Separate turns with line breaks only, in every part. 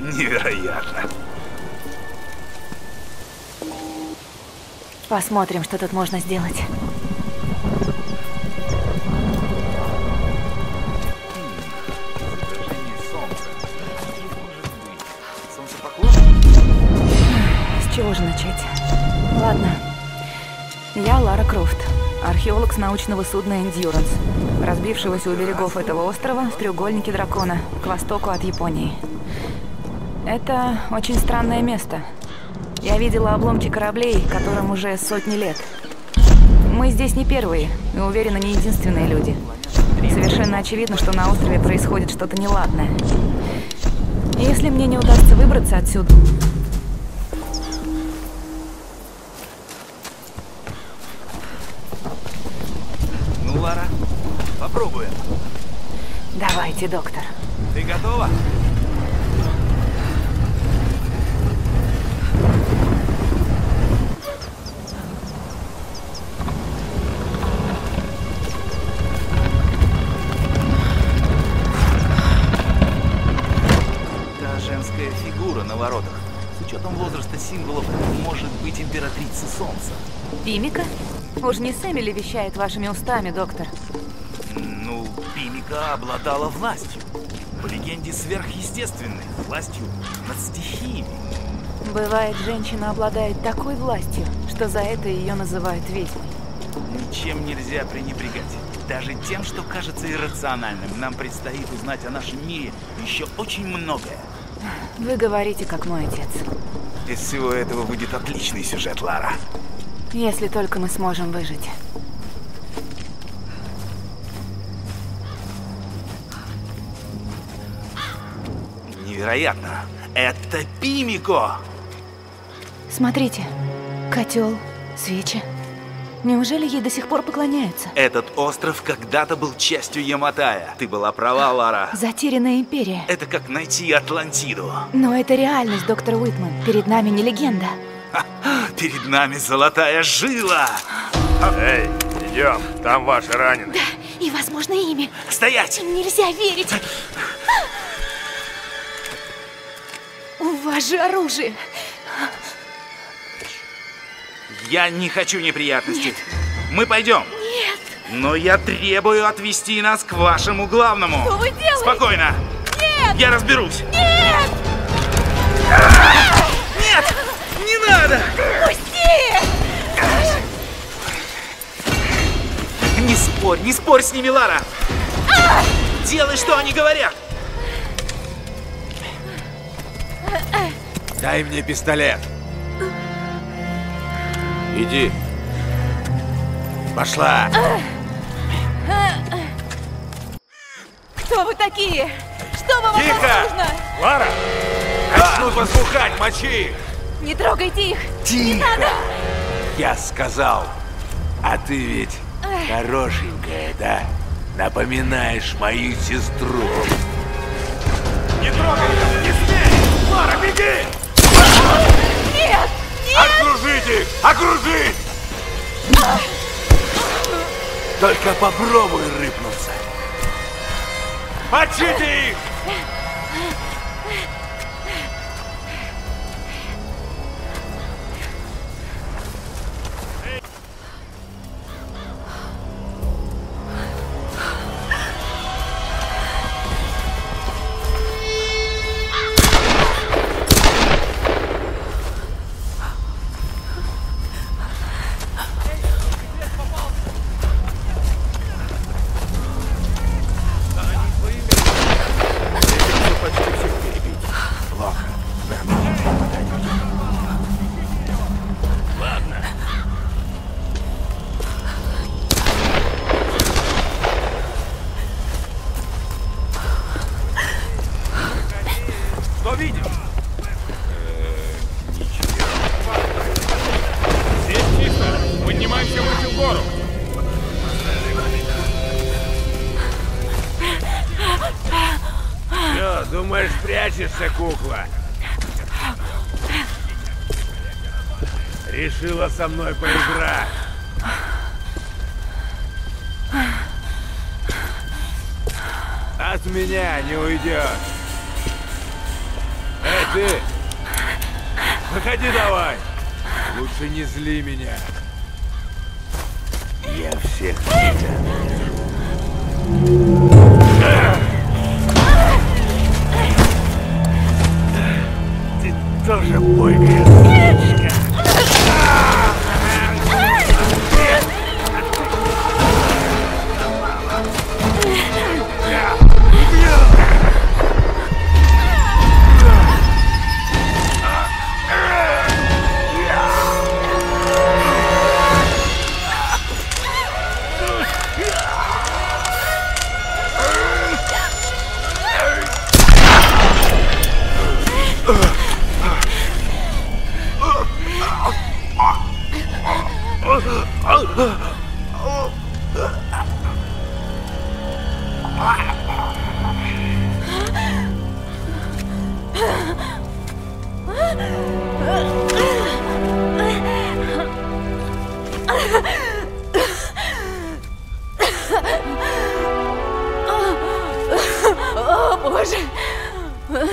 Невероятно.
Посмотрим, что тут можно сделать. С чего же начать? Ладно. Я Лара Крофт, археолог с научного судна Endurance, разбившегося у берегов этого острова в треугольнике дракона, к востоку от Японии. Это очень странное место. Я видела обломки кораблей, которым уже сотни лет. Мы здесь не первые, и уверена, не единственные люди. Совершенно очевидно, что на острове происходит что-то неладное. Если мне не удастся выбраться отсюда,
Ну, Лара, попробуем.
давайте, доктор.
Ты готова? Символов, может быть императрица Солнца.
Пимика? Уж не Сэмми ли вещает вашими устами, доктор?
Ну, Пимика обладала властью. По легенде, сверхъестественной. Властью над стихиями.
Бывает, женщина обладает такой властью, что за это ее называют ведьмой.
Ничем нельзя пренебрегать. Даже тем, что кажется иррациональным, нам предстоит узнать о нашем мире еще очень многое.
Вы говорите, как мой отец.
Из всего этого выйдет отличный сюжет, Лара.
Если только мы сможем выжить.
Невероятно. Это Пимико!
Смотрите, котел, свечи. Неужели ей до сих пор поклоняются?
Этот остров когда-то был частью Яматая. Ты была права, Лара.
Затерянная империя.
Это как найти Атлантиду.
Но это реальность, доктор Уитман. Перед нами не легенда.
Перед нами золотая жила.
Эй, идем, там ваши раненые.
И, возможно, ими.
Стоять!
Им нельзя верить. У вас же оружие.
Я не хочу неприятностей. Мы пойдем.
Нет.
Но я требую отвести нас к вашему главному.
Что вы делаете?
Спокойно.
Нет.
Я разберусь.
Нет.
Нет! Не надо!
Пусти!
Не спорь, не спорь с ними, Лара! Делай, что они говорят!
Дай мне пистолет. Иди. Пошла.
Кто вы такие? Что вам от нас
Тихо!
нужно?
Лара! Начнут возбухать, мочи их.
Не трогайте их!
Тихо! Я сказал. А ты ведь хорошенькая, да? Напоминаешь мою сестру. Не трогай ее! Не смей! Лара, беги!
Нет!
Окружить их! Окружить! Только попробуй рыпнуться. Мочите их! Со мной поиграть. От меня не уйдешь.
ты! Выходи давай! Лучше не зли меня.
Я всех тебя. Ты тоже бойкая
О, боже!
Вот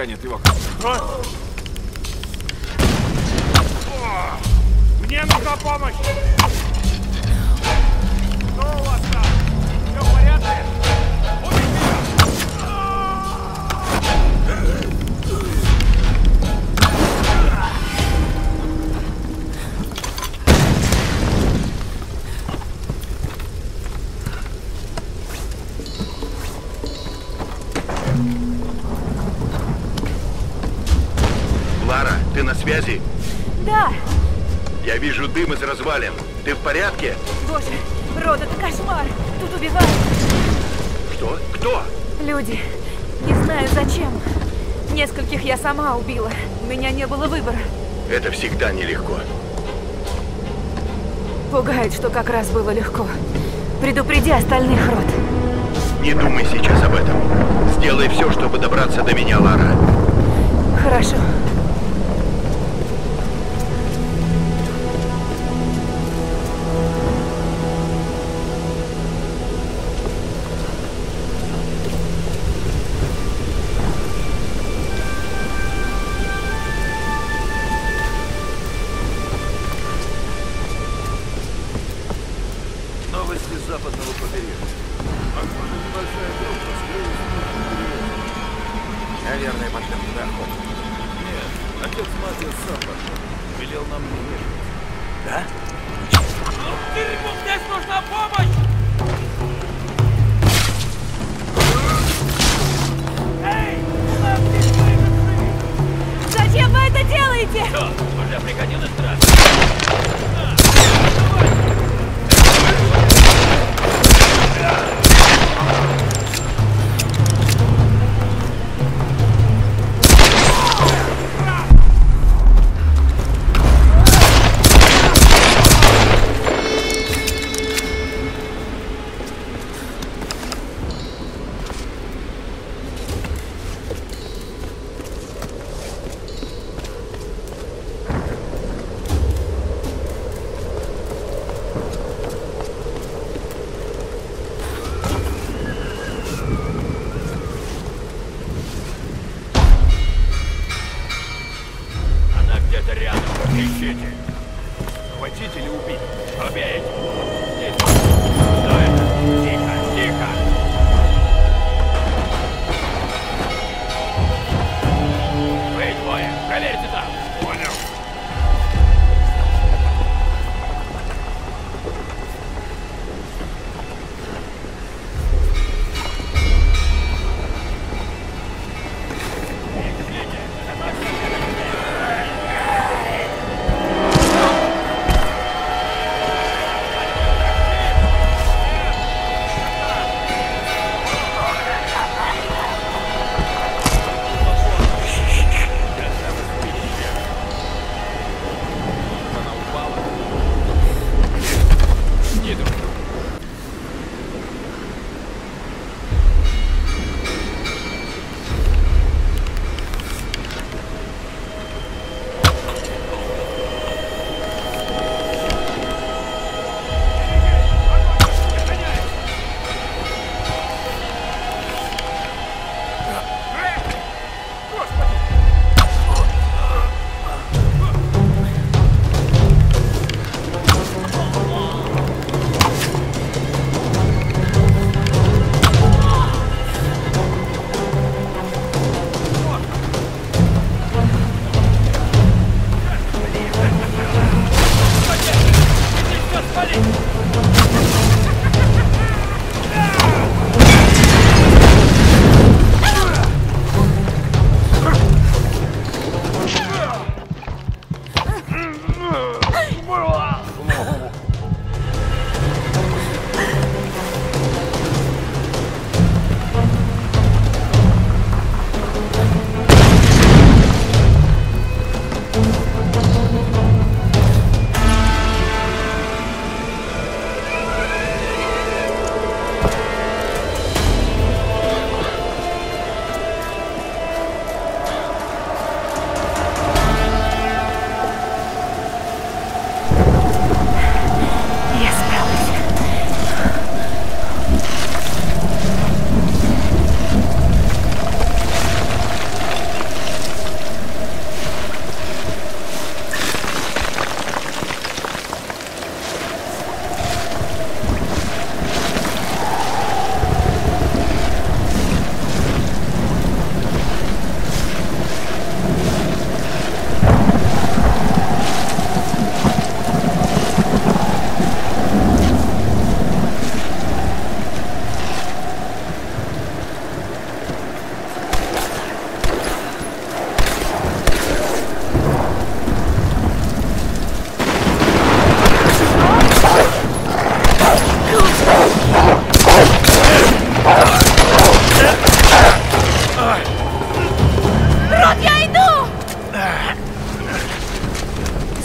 тянет его.
Ты на связи?
Да!
Я вижу дым из развалин. Ты в порядке?
Боже, Род, это кошмар! Тут убивают
Что? Кто?
люди. Не знаю зачем. Нескольких я сама убила. У меня не было выбора.
Это всегда нелегко.
Пугает, что как раз было легко. Предупреди остальных, Род.
Не думай сейчас об этом. Сделай все, чтобы добраться до меня, Лара.
Хорошо.
Наверное, пошли туда охоту.
Нет, отец Матиас сам пошел. Велел нам не вмешиваться.
Да?
Дерьмо, здесь нужна помощь! Эй!
Зачем вы это делаете?
Что, уже пригодилась драться? Она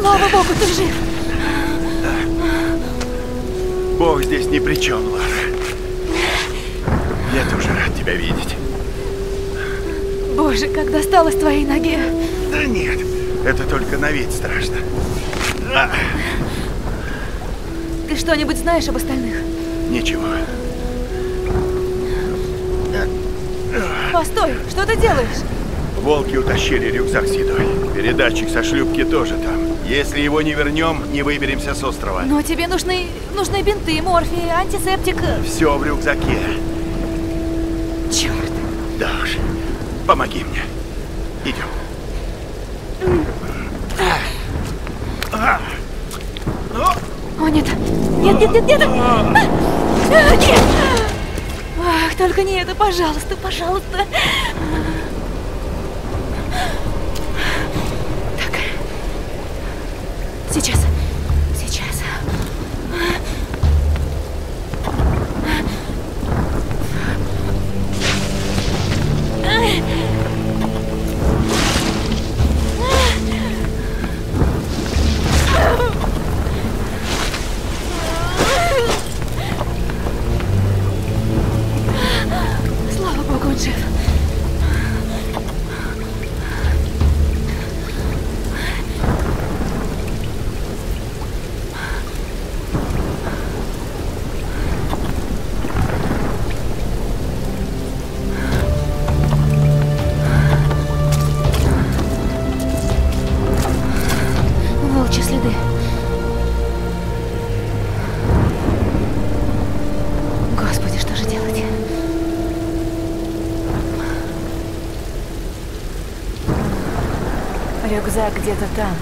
Слава богу, ты жив.
Бог здесь ни при чем, Лара. Я тоже рад тебя видеть.
Боже, как досталось твоей ноге.
Да нет, это только на вид страшно. А,
Ты что-нибудь знаешь об остальных?
ничего.
Постой, что ты делаешь?
Волки утащили рюкзак с едой. Передатчик со шлюпки тоже там. Если его не вернем, не выберемся с острова.
Но тебе нужны, нужны бинты, морфий, антисептик.
Все в рюкзаке.
Черт.
Да уж. Помоги мне. Идем.
О, нет. Нет, нет, нет, нет. А, Нет. Ах, только не это, пожалуйста, пожалуйста. Сейчас. Волчьи следы. Господи, что же делать? Рюкзак где-то там.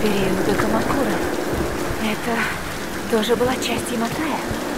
Периода Камакура. Это тоже была часть Яматая?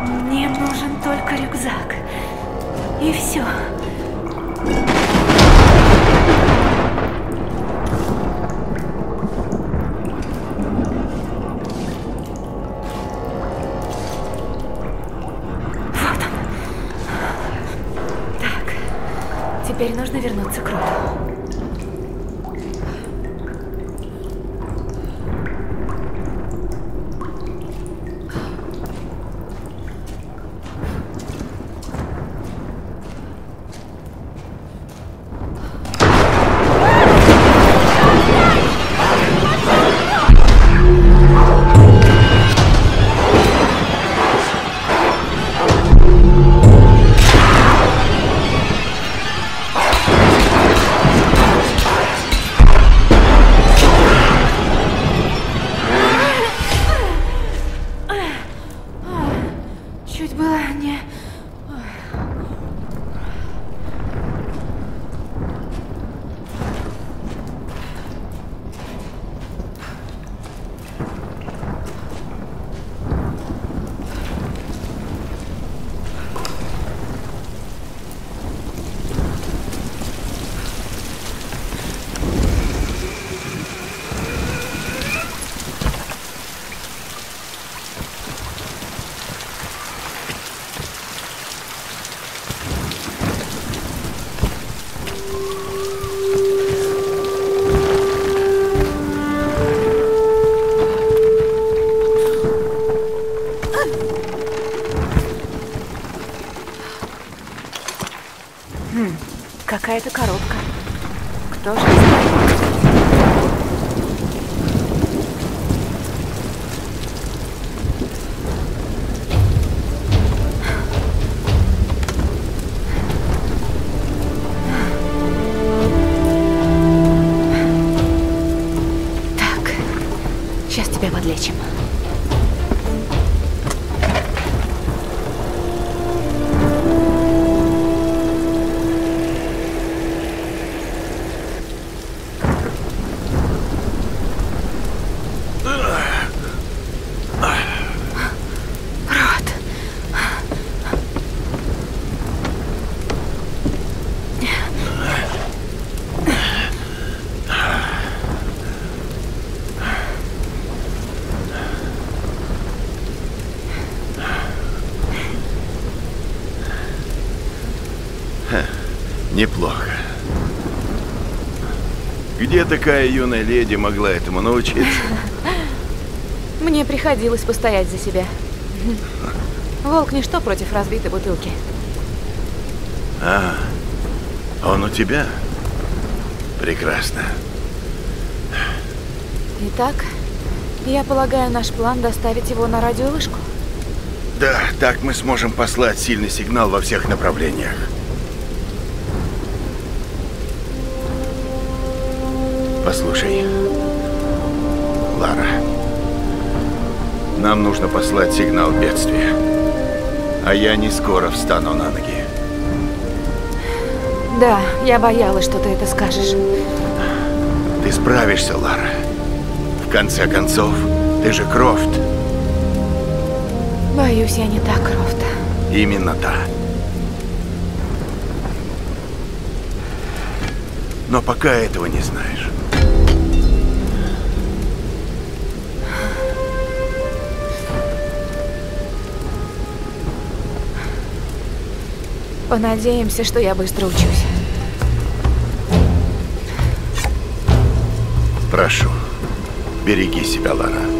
Мне нужен только рюкзак. И все. Вот он. Так. Теперь нужно вернуться к Роту. Какая-то коробка. Кто же знает?
Где такая юная леди могла этому научиться?
Мне приходилось постоять за себя. Волк ничто против разбитой бутылки.
А, он у тебя? Прекрасно.
Итак, я полагаю, наш план доставить его на радиовышку.
Да, так мы сможем послать сильный сигнал во всех направлениях. Послушай, Лара, нам нужно послать сигнал бедствия. А я не скоро встану на ноги.
Да, я боялась, что ты это скажешь.
Ты справишься, Лара. В конце концов, ты же Крофт.
Боюсь, я не так, Крофт.
Именно та. Но пока этого не знаешь.
Понадеемся, что я быстро учусь.
Прошу, береги себя, Лара.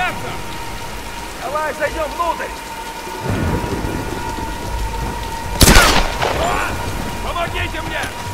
подняться! Давай, зайдем внутрь! Помогите мне!